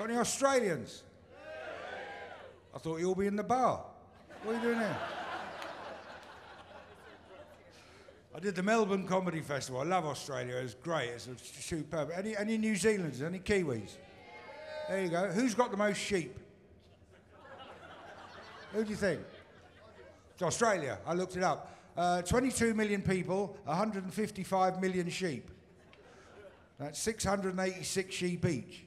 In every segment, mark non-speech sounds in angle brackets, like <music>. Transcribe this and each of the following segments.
Got any Australians? I thought you'd all be in the bar. What are you doing here? I did the Melbourne Comedy Festival. I love Australia. It was great. It's superb. Any, any New Zealanders? Any Kiwis? There you go. Who's got the most sheep? Who do you think? It's Australia. I looked it up. Uh, 22 million people, 155 million sheep. That's 686 sheep each.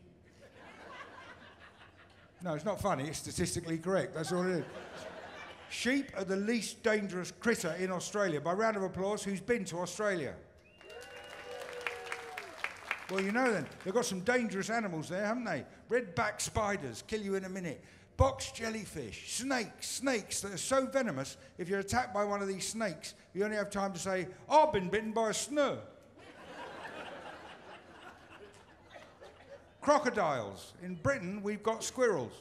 No, it's not funny. It's statistically correct. That's all it is. Sheep are the least dangerous critter in Australia. By round of applause, who's been to Australia? Well, you know then, they've got some dangerous animals there, haven't they? Red-backed spiders, kill you in a minute. Box jellyfish, snakes, snakes that are so venomous, if you're attacked by one of these snakes, you only have time to say, I've been bitten by a snur. Crocodiles. In Britain, we've got squirrels.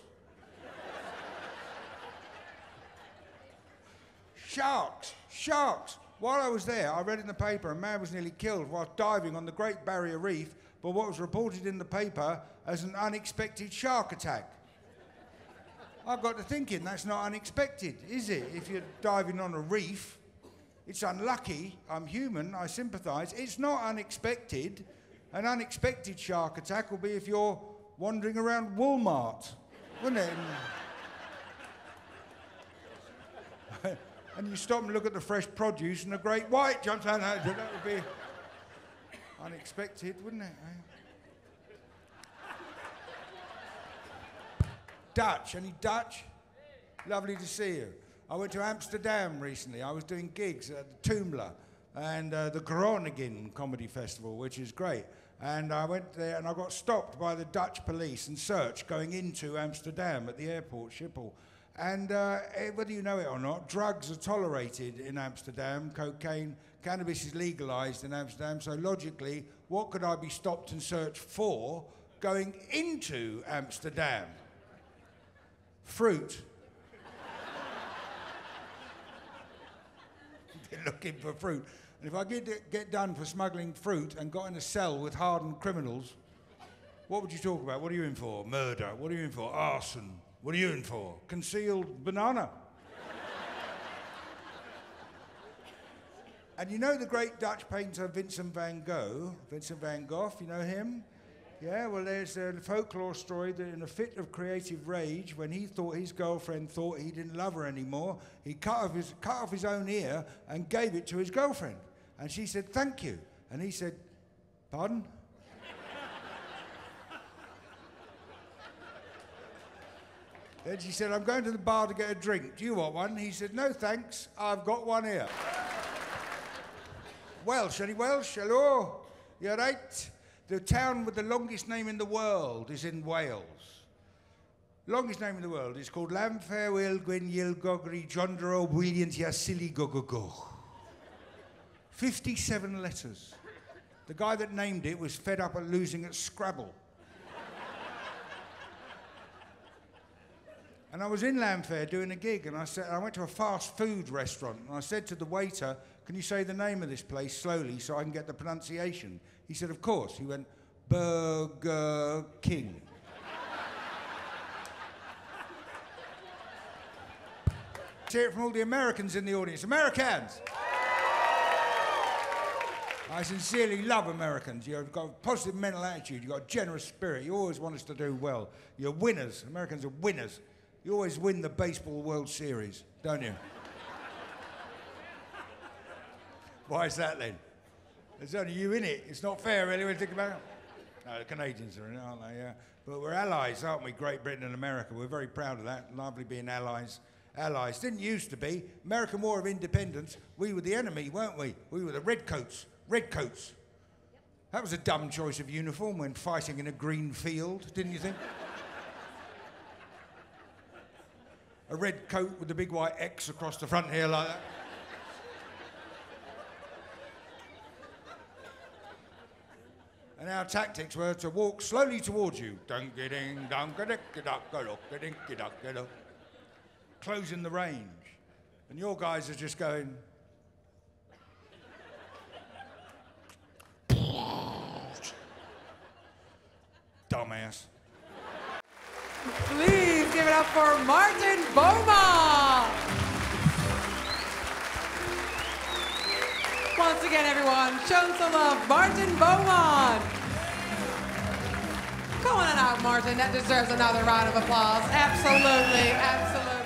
Sharks, sharks. While I was there, I read in the paper a man was nearly killed while diving on the Great Barrier Reef by what was reported in the paper as an unexpected shark attack. I've got to thinking that's not unexpected, is it? If you're diving on a reef, it's unlucky. I'm human, I sympathise. It's not unexpected. An unexpected shark attack will be if you're wandering around Walmart, wouldn't it? and <laughs> you stop and look at the fresh produce, and a great white jumps out. <laughs> That would be unexpected, wouldn't it? Eh? Dutch, any Dutch? Lovely to see you. I went to Amsterdam recently. I was doing gigs at the Toomler and uh, the Groningen Comedy Festival, which is great. And I went there and I got stopped by the Dutch police and searched going into Amsterdam at the airport, Schiphol. And uh, eh, whether you know it or not, drugs are tolerated in Amsterdam, cocaine, cannabis is legalized in Amsterdam. So logically, what could I be stopped and searched for going into Amsterdam? Fruit. <laughs> looking for fruit. And if I get, get done for smuggling fruit and got in a cell with hardened criminals, what would you talk about? What are you in for? Murder. What are you in for? Arson. What are you in for? Concealed banana. <laughs> and you know the great Dutch painter Vincent van Gogh? Vincent van Gogh, you know him? Yeah, well, there's a folklore story that in a fit of creative rage, when he thought his girlfriend thought he didn't love her anymore, he cut off his, cut off his own ear and gave it to his girlfriend. And she said, Thank you. And he said, Pardon? <laughs> then she said, I'm going to the bar to get a drink. Do you want one? He said, No, thanks. I've got one here. <laughs> Welsh, any Welsh? Hello? You all right? The town with the longest name in the world is in Wales. Longest name in the world is called Llanfairwyl Gwynyl Gogri Jondro Williams Yasili Gogogo. 57 letters. The guy that named it was fed up at losing at Scrabble. And I was in Llanfair doing a gig, and I said I went to a fast food restaurant, and I said to the waiter, "Can you say the name of this place slowly so I can get the pronunciation?" He said, Of course. He went, Burger King. <laughs> hear it from all the Americans in the audience. Americans! I sincerely love Americans. You've got a positive mental attitude. You've got a generous spirit. You always want us to do well. You're winners. Americans are winners. You always win the Baseball World Series, don't you? Why is that then? There's only you in it. It's not fair, really, when you think about it. No, the Canadians are in it, aren't they? Yeah. But we're allies, aren't we? Great Britain and America. We're very proud of that. Lovely being allies. Allies. Didn't used to be. American War of Independence, we were the enemy, weren't we? We were the redcoats. Redcoats. That was a dumb choice of uniform when fighting in a green field, didn't you think? A red coat with a big white X across the front here like that. And our tactics were to walk slowly towards you. Closing the range. And your guys are just going. Dumbass. Please up for Martin Beaumont. Once again, everyone, show some love, Martin Beaumont. Come on out, Martin. That deserves another round of applause. Absolutely, absolutely.